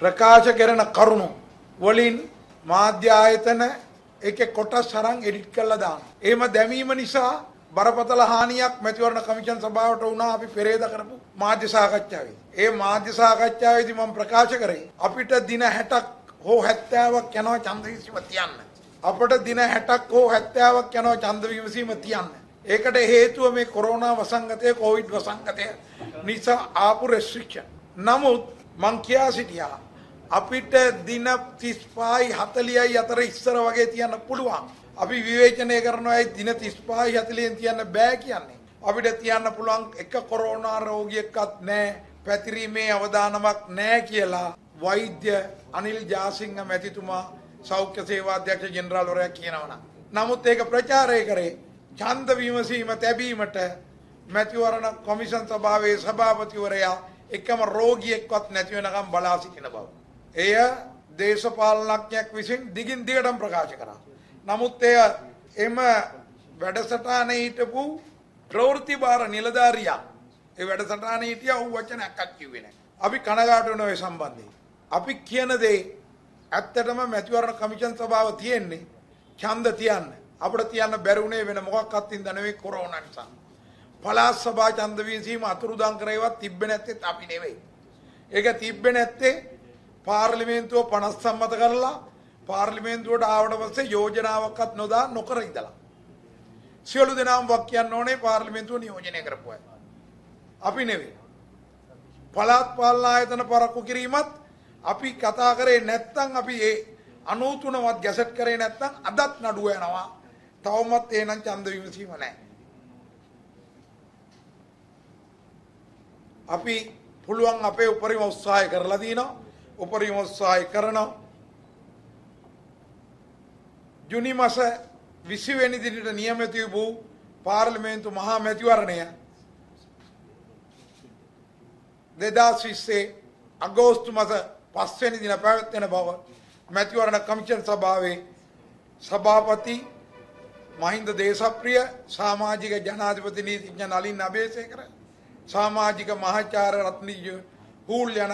ප්‍රකාශ කරන කරුණු වලින් මාධ්‍ය ආයතන එකේ කොටස් අරන් එඩිට් කරලා දානවා. එහෙම දැමීම නිසා බරපතල හානියක් මැතිවරණ කමිෂන් සභාවට වුණා අපි පෙරේද කරපු මාධ්‍ය සාකච්ඡාවේ. ඒ මාධ්‍ය සාකච්ඡාවේදී මම ප්‍රකාශ කරේ අපිට දින 60ක් හෝ 70ක් යනවා ඡන්ද විසීම තියන්න. අපට දින 60ක් හෝ 70ක් යනවා ඡන්ද විසීම තියන්න. ඒකට හේතුව මේ කොරෝනා වසංගතය කොවිඩ් වසංගතය නිසා ආපු රෙස්ට්‍රික්ෂන්. නමුත් මං කියා සිටියා අපිට දින 35යි 40යි අතර ඉස්සර වගේ තියන්න පුළුවන්. අපි විවේචනය කරනවා ඒ දින 35යි 40න් තියන්න බෑ කියන්නේ. අපිට තියන්න පුළුවන් එක කොරෝනා රෝගියෙක්වත් නැහැ. පැතිරීමේ අවදානමක් නැහැ කියලා වෛද්‍ය අනිල් ජාසිංහ මැතිතුමා සෞඛ්‍ය සේවා අධ්‍යක්ෂ ජෙනරාල්වරයා කියනවා. නමුත් ඒක ප්‍රචාරය කරේ ඡන්ද විමසීම තැබීමට මැතිවරණ කොමිෂන් සභාවේ සභාපතිවරයා එකම රෝගියෙක්වත් නැති වෙනකම් බලා සිටින බව. එය දේශපාලනඥයෙක් විසින් දිගින් දිගටම ප්‍රකාශ කරා. නමුත් එය එම වැඩසටහනේ හිටපු ප්‍රවෘත්ති භාර නිලධාරියා ඒ වැඩසටහනේ හිටියා ඌ වචනයක් කිව්වේ නැහැ. අපි කනගාටු වෙන ඔය සම්බන්ධයෙන්. අපි කියන දේ ඇත්තටම මැතිවරණ කමිෂන් සභාව තියෙන්නේ ඡන්ද තියන්න. අපිට තියන්න බැරි වුණේ වෙන මොකක්වත් හින්දා නෙවෙයි කොරෝනා නිසා. පළාත් සභා ඡන්ද විසීම අතුරුදන් කරේවත් තිබ්බේ නැත්තේ අපි නෙවෙයි. ඒක තිබ්බේ නැත්තේ පාර්ලිමේන්තුව 50 සම්මත කරලා පාර්ලිමේන්තුවට ආවට පස්සේ යෝජනාවක්වත් නොදා නොකර ඉඳලා. සියලු දෙනාම වක් කියන්න ඕනේ පාර්ලිමේන්තුව නියෝජනය කරපු අය. අපි නෙවෙයි. පළාත් පාලන ආයතන පරක්කු කිරීමත් අපි කතා කරේ නැත්තම් අපි ඒ 93වත් ගැසට් කරේ නැත්තම් අදත් නඩුව යනවා. තවමත් එහෙනම් ඡන්ද විමසීම නැහැ. අපි පුළුවන් අපේ උපරිම උත්සාහය කරලා දිනවා. උපරිම උත්සාහය කරනවා. ජුනි මාස 20 වෙනි දිනට නියමිත වූ පාර්ලිමේන්තු මහා මැතිවරණය 2020 අගෝස්තු මාස 5 වෙනි දින පැවැත්වෙන බව මැතිවරණ කමිෂන් සභාවේ සභාපති මහින්ද දේශප්‍රිය සමාජික ජනාධිපති නීතිඥ නලින් අබේසේකර සමාජික මහාචාර්ය රත්නීය හූල් යන